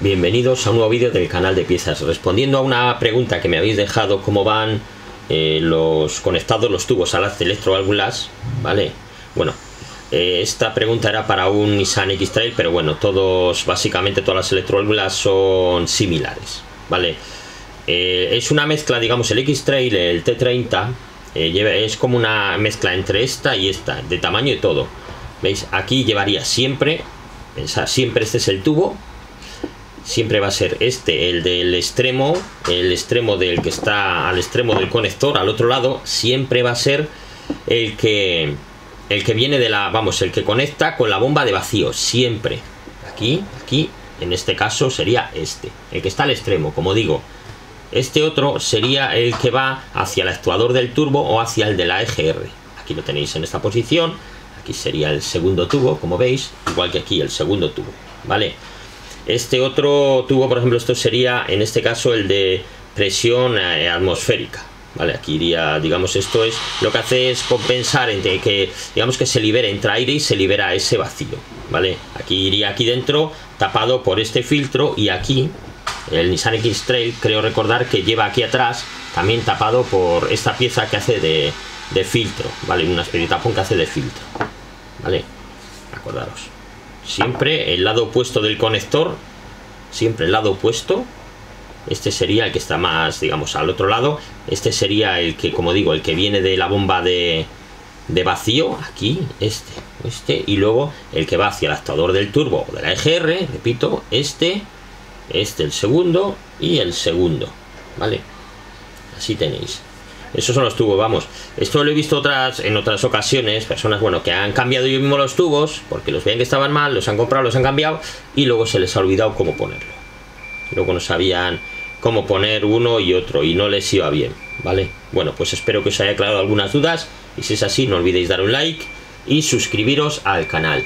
Bienvenidos a un nuevo vídeo del canal de piezas. Respondiendo a una pregunta que me habéis dejado, cómo van eh, los conectados los tubos a las electroválvulas, ¿vale? Bueno, eh, esta pregunta era para un Nissan X-Trail, pero bueno, todos, básicamente todas las electroválvulas son similares, ¿vale? Eh, es una mezcla, digamos, el X-Trail, el T30, es como una mezcla entre esta y esta, de tamaño y todo. ¿Veis? Aquí llevaría siempre, siempre este es el tubo, siempre va a ser este, el del extremo, el extremo del que está al extremo del conector, al otro lado, siempre va a ser el que el que viene de la, vamos, el que conecta con la bomba de vacío, siempre. Aquí, aquí, en este caso sería este, el que está al extremo, como digo. Este otro sería el que va hacia el actuador del turbo o hacia el de la EGR. Aquí lo tenéis en esta posición. Aquí sería el segundo tubo, como veis, igual que aquí el segundo tubo, ¿vale? Este otro tubo, por ejemplo, esto sería en este caso el de presión eh, atmosférica. Vale, aquí iría, digamos, esto es lo que hace es compensar entre que, digamos, que se libere, entre aire y se libera ese vacío. Vale, aquí iría aquí dentro tapado por este filtro y aquí el Nissan X-Trail, creo recordar que lleva aquí atrás también tapado por esta pieza que hace de, filtro, ¿vale? Una especie que hace de filtro, ¿vale? Acordaros siempre el lado opuesto del conector siempre el lado opuesto este sería el que está más digamos al otro lado. Este sería el que como digo el que viene de la bomba de, de vacío aquí este este y luego el que va hacia el actuador del turbo o de la EGR repito este este el segundo y el segundo vale así tenéis esos son los tubos, vamos. Esto lo he visto otras en otras ocasiones, personas, bueno, que han cambiado yo mismo los tubos, porque los veían que estaban mal, los han comprado, los han cambiado, y luego se les ha olvidado cómo ponerlo. Luego no sabían cómo poner uno y otro, y no les iba bien, ¿vale? Bueno, pues espero que os haya aclarado algunas dudas, y si es así, no olvidéis dar un like y suscribiros al canal.